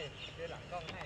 ให้เดี๋ยวหลังกล้องให้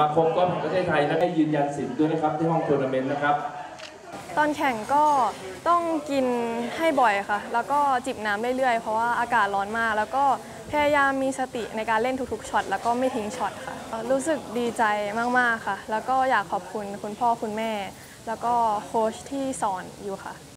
มาคมก็ลหงประเทศไทย นะได้ยืนยันสิทธิ์ด้วยนะครับที่ห้องทัวร์นาเมนต์นะครับ ตอนแข่งก็ต้องกินให้บ่อยค่ะ แล้วก็จิบน้ำเรื่อยๆ เพราะว่าอากาศร้อนมาก แล้วก็พยายามมีสติในการเล่นทุก ๆ ช็อต แล้วก็ไม่ทิ้งช็อตค่ะ รู้สึกดีใจมากๆ ค่ะ แล้วก็อยากขอบคุณคุณพ่อคุณแม่ แล้วก็โค้ชที่สอนอยู่ค่ะ